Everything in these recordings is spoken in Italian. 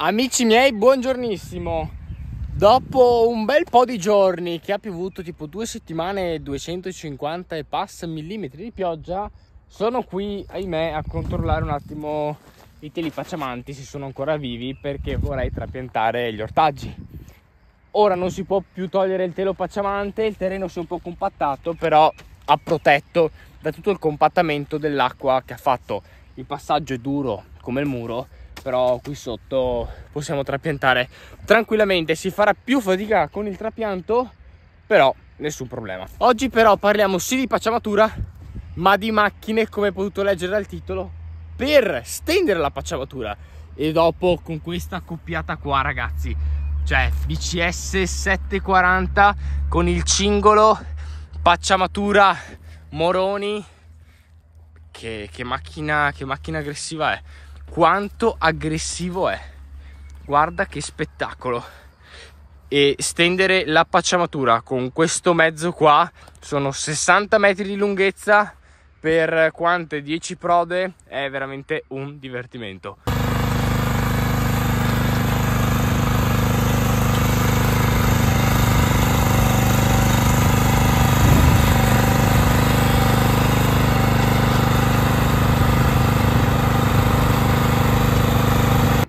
Amici miei, buongiornissimo. Dopo un bel po' di giorni che ha piovuto tipo due settimane e 250 e passa millimetri di pioggia, sono qui, ahimè, a controllare un attimo i teli facciamanti se sono ancora vivi perché vorrei trapiantare gli ortaggi. Ora non si può più togliere il telo pacciamante, il terreno si è un po' compattato, però ha protetto da tutto il compattamento dell'acqua che ha fatto. Il passaggio è duro come il muro, però qui sotto possiamo trapiantare tranquillamente. Si farà più fatica con il trapianto, però nessun problema. Oggi però parliamo sì di pacciamatura, ma di macchine, come potete leggere dal titolo, per stendere la pacciamatura. E dopo con questa accoppiata qua, ragazzi, cioè BCS 740 con il cingolo, pacciamatura, moroni. Che, che, macchina, che macchina aggressiva è quanto aggressivo è. Guarda che spettacolo. E stendere la pacciamatura con questo mezzo qua sono 60 metri di lunghezza per quante 10 prode è veramente un divertimento.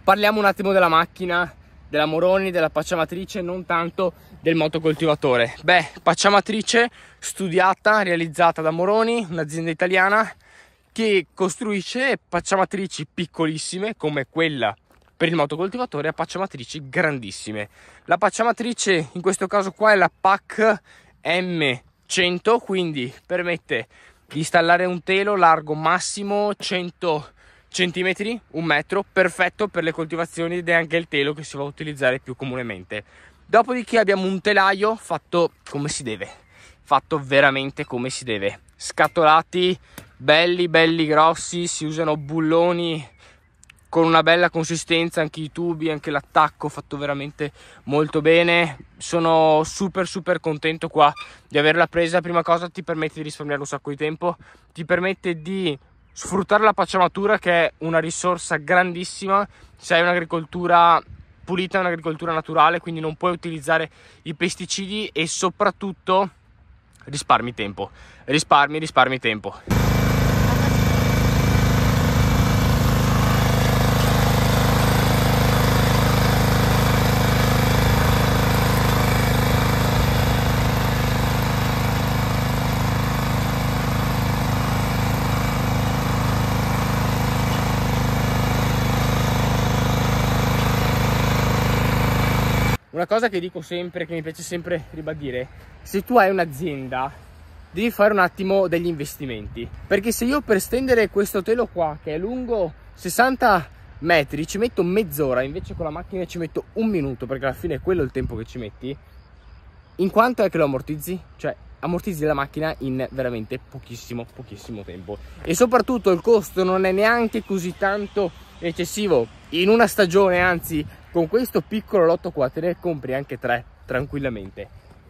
Parliamo un attimo della macchina, della Moroni, della pacciamatrice, non tanto del motocoltivatore. Beh, pacciamatrice studiata, realizzata da Moroni, un'azienda italiana che costruisce pacciamatrici piccolissime come quella per il motocoltivatore a pacciamatrici grandissime. La pacciamatrice in questo caso qua è la PAC M100, quindi permette di installare un telo largo massimo 100 centimetri, un metro, perfetto per le coltivazioni ed è anche il telo che si va a utilizzare più comunemente. Dopodiché abbiamo un telaio fatto come si deve, fatto veramente come si deve. Scatolati belli, belli grossi, si usano bulloni con una bella consistenza, anche i tubi, anche l'attacco fatto veramente molto bene. Sono super super contento qua di averla presa. Prima cosa ti permette di risparmiare un sacco di tempo, ti permette di sfruttare la pacciamatura che è una risorsa grandissima se hai un'agricoltura pulita, un'agricoltura naturale, quindi non puoi utilizzare i pesticidi e soprattutto risparmi tempo, risparmi, risparmi tempo. Una cosa che dico sempre, che mi piace sempre ribadire, se tu hai un'azienda devi fare un attimo degli investimenti. Perché se io per stendere questo telo qua, che è lungo 60 metri, ci metto mezz'ora, invece con la macchina ci metto un minuto, perché alla fine è quello il tempo che ci metti, in quanto è che lo ammortizzi? Cioè, ammortizzi la macchina in veramente pochissimo, pochissimo tempo. E soprattutto il costo non è neanche così tanto eccessivo. In una stagione, anzi, con questo piccolo lotto qua te ne compri anche tre tranquillamente.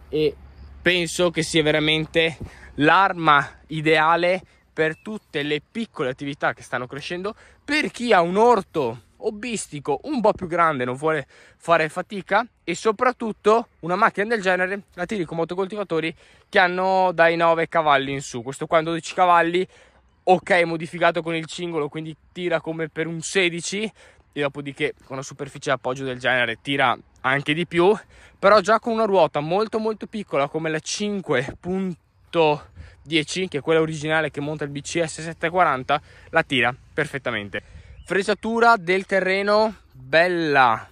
E penso che sia veramente l'arma ideale per tutte le piccole attività che stanno crescendo. Per chi ha un orto hobbistico un po' più grande non vuole fare fatica e soprattutto una macchina del genere la tiri con motocoltivatori che hanno dai 9 cavalli in su. Questo qua è 12 cavalli ok modificato con il cingolo quindi tira come per un 16 e dopodiché con una superficie d'appoggio del genere tira anche di più però già con una ruota molto molto piccola come la 5.10 che è quella originale che monta il BCS 740 la tira perfettamente. Fresatura del terreno bella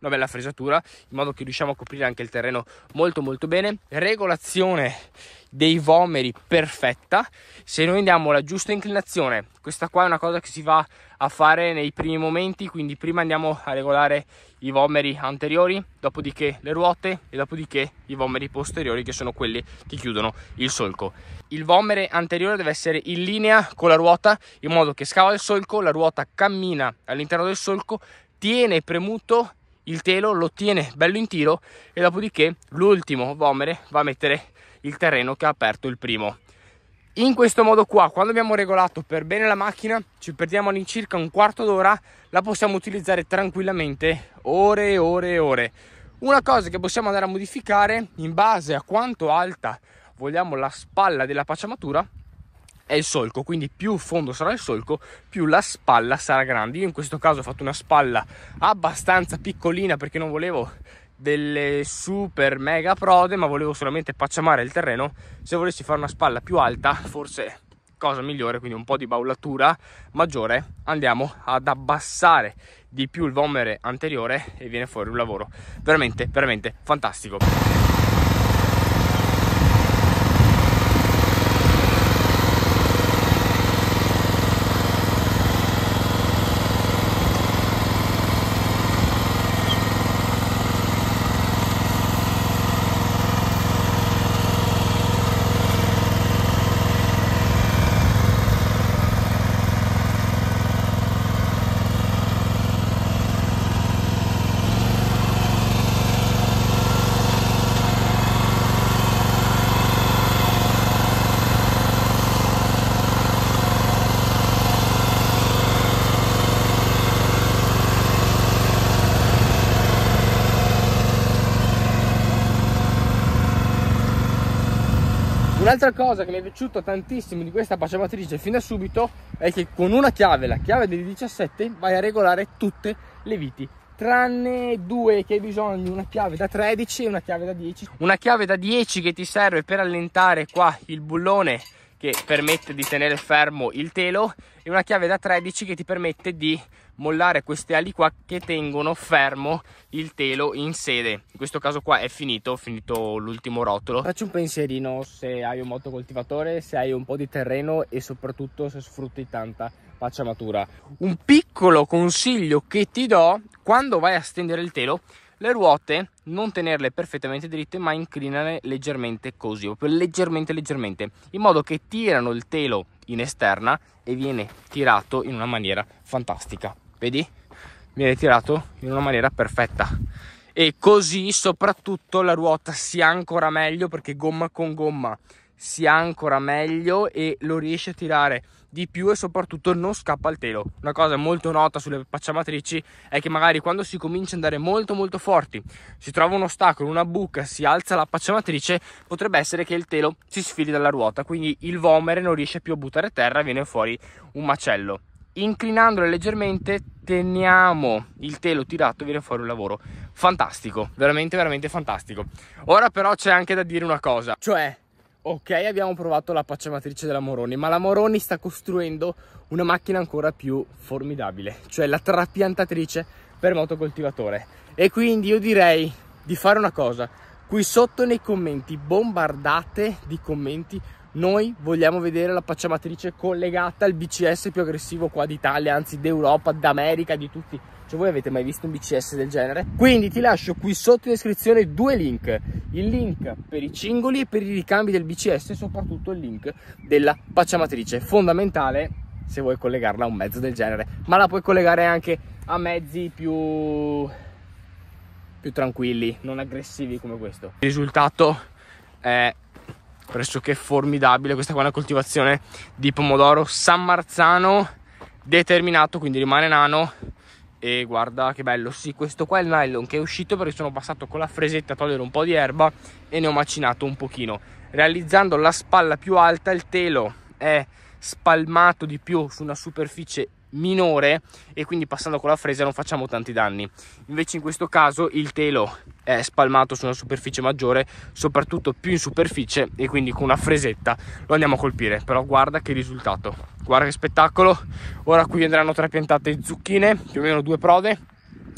una bella fresatura in modo che riusciamo a coprire anche il terreno molto molto bene. Regolazione dei vomeri perfetta. Se noi andiamo alla giusta inclinazione questa qua è una cosa che si va a fare nei primi momenti quindi prima andiamo a regolare i vomeri anteriori dopodiché le ruote e dopodiché i vomeri posteriori che sono quelli che chiudono il solco. Il vomere anteriore deve essere in linea con la ruota in modo che scava il solco la ruota cammina all'interno del solco tiene premuto il telo lo tiene bello in tiro e dopodiché l'ultimo vomere va a mettere il terreno che ha aperto il primo in questo modo qua quando abbiamo regolato per bene la macchina ci perdiamo all'incirca un quarto d'ora la possiamo utilizzare tranquillamente ore e ore e ore una cosa che possiamo andare a modificare in base a quanto alta vogliamo la spalla della pacciamatura è il solco, quindi più fondo sarà il solco, più la spalla sarà grande. Io in questo caso ho fatto una spalla abbastanza piccolina perché non volevo delle super mega prode, ma volevo solamente pacciamare il terreno. Se volessi fare una spalla più alta, forse cosa migliore, quindi un po' di baulatura maggiore, andiamo ad abbassare di più il vomere anteriore e viene fuori un lavoro veramente, veramente fantastico. Un'altra cosa che mi è piaciuta tantissimo di questa pacciamatrice fin da subito è che con una chiave, la chiave del 17, vai a regolare tutte le viti tranne due che hai bisogno, una chiave da 13 e una chiave da 10. Una chiave da 10 che ti serve per allentare qua il bullone che permette di tenere fermo il telo e una chiave da 13 che ti permette di mollare queste ali qua che tengono fermo il telo in sede. In questo caso qua è finito finito l'ultimo rotolo. Faccio un pensierino se hai un motocoltivatore se hai un po' di terreno e soprattutto se sfrutti tanta pacciamatura. Un piccolo consiglio che ti do quando vai a stendere il telo le ruote non tenerle perfettamente dritte ma inclinare leggermente così proprio leggermente leggermente in modo che tirano il telo in esterna e viene tirato in una maniera fantastica. Vedi? Viene tirato in una maniera perfetta. E così soprattutto la ruota si ancora meglio perché gomma con gomma si ancora meglio e lo riesce a tirare di più e soprattutto non scappa il telo. Una cosa molto nota sulle pacciamatrici è che magari quando si comincia ad andare molto molto forti, si trova un ostacolo, una buca, si alza la pacciamatrice, potrebbe essere che il telo si sfili dalla ruota, quindi il vomere non riesce più a buttare a terra e viene fuori un macello. Inclinandole leggermente teniamo il telo tirato viene fuori un lavoro fantastico, veramente veramente fantastico. Ora però c'è anche da dire una cosa, cioè Ok, abbiamo provato la pacciamatrice della Moroni, ma la Moroni sta costruendo una macchina ancora più formidabile, cioè la trapiantatrice per motocoltivatore. E quindi io direi di fare una cosa, qui sotto nei commenti bombardate di commenti noi vogliamo vedere la pacciamatrice collegata al BCS più aggressivo qua d'Italia, anzi d'Europa, d'America, di tutti cioè voi avete mai visto un BCS del genere? Quindi ti lascio qui sotto in descrizione due link. Il link per i cingoli e per i ricambi del BCS e soprattutto il link della pacciamatrice. Fondamentale se vuoi collegarla a un mezzo del genere. Ma la puoi collegare anche a mezzi più, più tranquilli, non aggressivi come questo. Il risultato è pressoché formidabile. Questa qua è una coltivazione di pomodoro San Marzano determinato, quindi rimane nano e guarda che bello sì questo qua è il nylon che è uscito perché sono passato con la fresetta a togliere un po' di erba e ne ho macinato un pochino realizzando la spalla più alta il telo è spalmato di più su una superficie minore e quindi passando con la fresa non facciamo tanti danni. Invece in questo caso il telo è spalmato su una superficie maggiore soprattutto più in superficie e quindi con una fresetta lo andiamo a colpire. Però guarda che risultato. Guarda che spettacolo. Ora qui andranno trapiantate zucchine più o meno due prode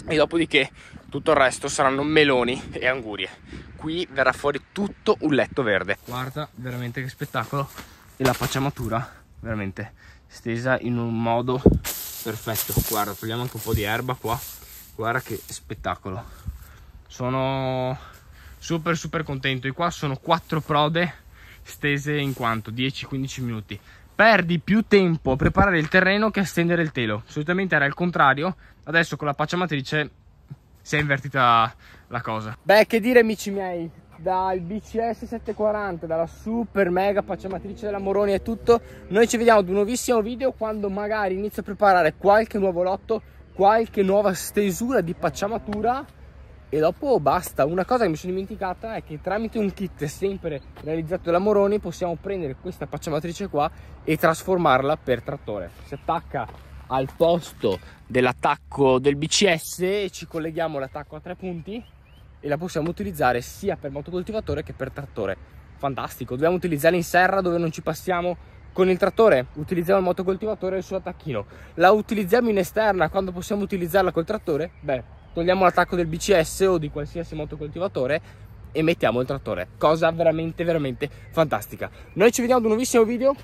e dopodiché tutto il resto saranno meloni e angurie. Qui verrà fuori tutto un letto verde. Guarda veramente che spettacolo. E la pacciamatura veramente stesa in un modo perfetto. Guarda togliamo anche un po' di erba qua. Guarda che spettacolo. Sono super super contento. E qua sono quattro prode stese in quanto 10-15 minuti. Perdi più tempo a preparare il terreno che a stendere il telo. Solitamente era il contrario. Adesso con la pacciamatrice si è invertita la cosa. Beh che dire amici miei dal BCS 740, dalla super mega pacciamatrice della Moroni e tutto. Noi ci vediamo ad un nuovissimo video quando magari inizio a preparare qualche nuovo lotto, qualche nuova stesura di pacciamatura e dopo basta. Una cosa che mi sono dimenticata è che tramite un kit sempre realizzato dalla Moroni possiamo prendere questa pacciamatrice qua e trasformarla per trattore. Si attacca al posto dell'attacco del BCS e ci colleghiamo l'attacco a tre punti e la possiamo utilizzare sia per motocoltivatore che per trattore. Fantastico, dobbiamo utilizzarla in serra dove non ci passiamo con il trattore, utilizziamo il motocoltivatore e il suo attacchino. La utilizziamo in esterna quando possiamo utilizzarla col trattore? Beh, togliamo l'attacco del BCS o di qualsiasi motocoltivatore e mettiamo il trattore. Cosa veramente, veramente fantastica. Noi ci vediamo ad un nuovissimo video.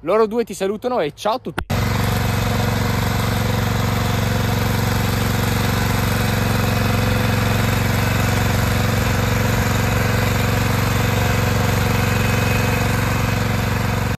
Loro due ti salutano e ciao a tutti.